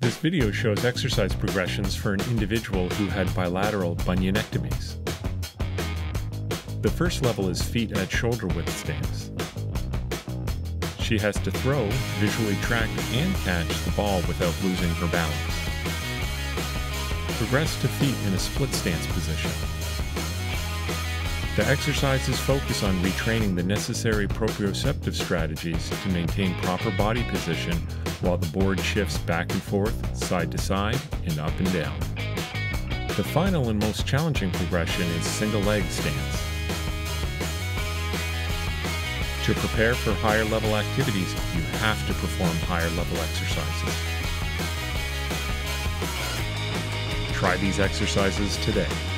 This video shows exercise progressions for an individual who had bilateral bunionectomies. The first level is feet at shoulder width stance. She has to throw, visually track, and catch the ball without losing her balance. Progress to feet in a split stance position. The exercises focus on retraining the necessary proprioceptive strategies to maintain proper body position while the board shifts back and forth, side to side, and up and down. The final and most challenging progression is single leg stance. To prepare for higher level activities, you have to perform higher level exercises. Try these exercises today.